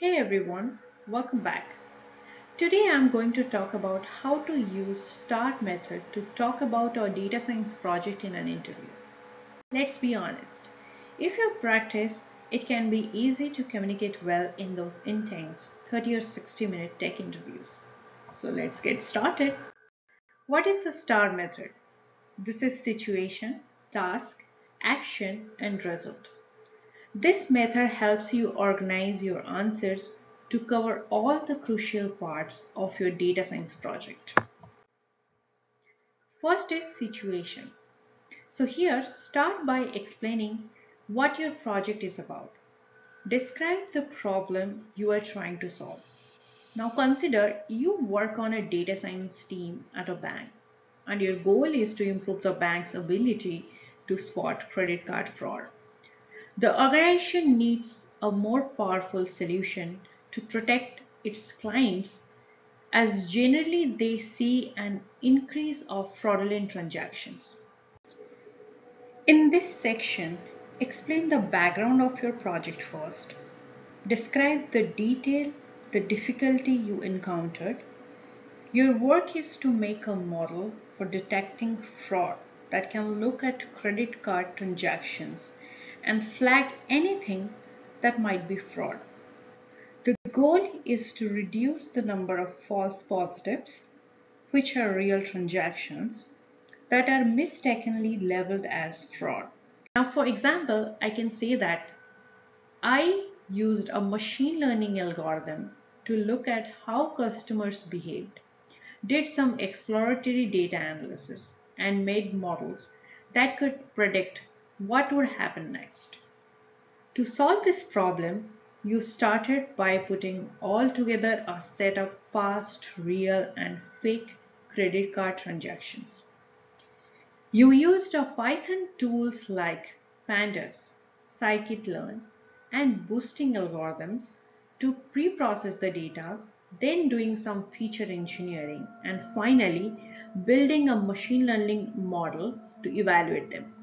Hey everyone, welcome back. Today I'm going to talk about how to use STAR method to talk about our data science project in an interview. Let's be honest, if you practice, it can be easy to communicate well in those intense 30 or 60 minute tech interviews. So let's get started. What is the STAR method? This is situation, task, action and result. This method helps you organize your answers to cover all the crucial parts of your data science project. First is situation. So here start by explaining what your project is about. Describe the problem you are trying to solve. Now consider you work on a data science team at a bank and your goal is to improve the bank's ability to spot credit card fraud. The organization needs a more powerful solution to protect its clients as generally they see an increase of fraudulent transactions. In this section, explain the background of your project first. Describe the detail, the difficulty you encountered. Your work is to make a model for detecting fraud that can look at credit card transactions and flag anything that might be fraud. The goal is to reduce the number of false positives, which are real transactions, that are mistakenly labeled as fraud. Now, for example, I can say that I used a machine learning algorithm to look at how customers behaved, did some exploratory data analysis, and made models that could predict what would happen next. To solve this problem, you started by putting all together a set of past, real and fake credit card transactions. You used a Python tools like pandas, scikit-learn and boosting algorithms to pre-process the data, then doing some feature engineering and finally building a machine learning model to evaluate them.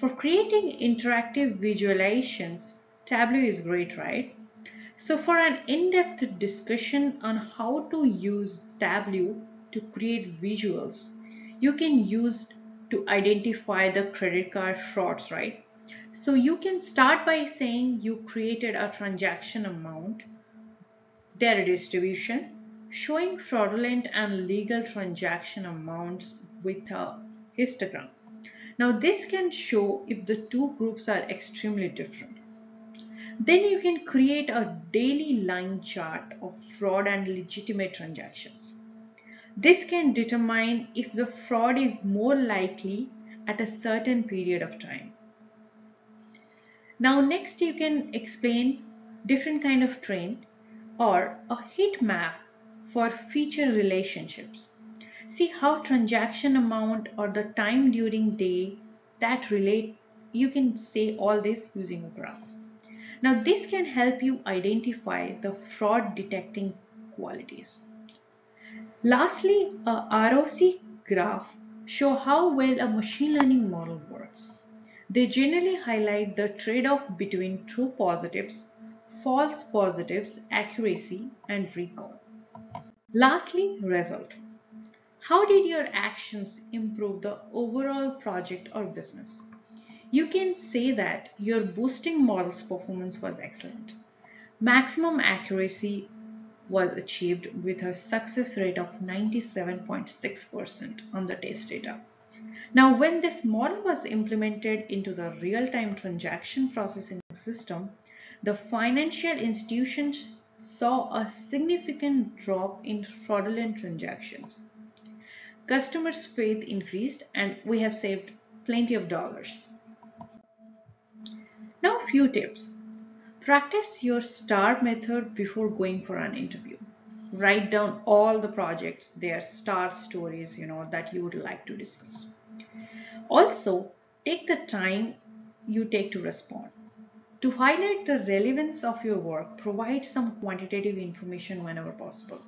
For creating interactive visualizations, Tableau is great, right? So for an in-depth discussion on how to use Tableau to create visuals, you can use to identify the credit card frauds, right? So you can start by saying you created a transaction amount, their distribution, showing fraudulent and legal transaction amounts with a histogram. Now this can show if the two groups are extremely different. Then you can create a daily line chart of fraud and legitimate transactions. This can determine if the fraud is more likely at a certain period of time. Now next you can explain different kind of trend or a heat map for feature relationships. See how transaction amount or the time during day that relate, you can say all this using a graph. Now this can help you identify the fraud detecting qualities. Lastly, a ROC graph show how well a machine learning model works. They generally highlight the trade-off between true positives, false positives, accuracy, and recall. Lastly, result. How did your actions improve the overall project or business? You can say that your boosting model's performance was excellent. Maximum accuracy was achieved with a success rate of 97.6% on the test data. Now, when this model was implemented into the real-time transaction processing system, the financial institutions saw a significant drop in fraudulent transactions customers' faith increased and we have saved plenty of dollars. Now a few tips. Practice your STAR method before going for an interview. Write down all the projects, their STAR stories, you know, that you would like to discuss. Also, take the time you take to respond. To highlight the relevance of your work, provide some quantitative information whenever possible.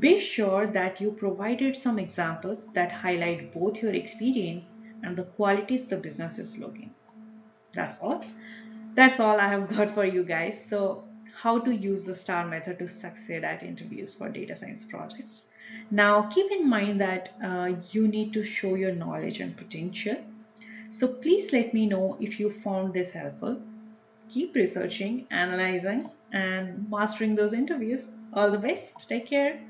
Be sure that you provided some examples that highlight both your experience and the qualities the business is looking. That's all. That's all I have got for you guys. So how to use the STAR method to succeed at interviews for data science projects. Now keep in mind that uh, you need to show your knowledge and potential. So please let me know if you found this helpful. Keep researching, analyzing and mastering those interviews. All the best. Take care.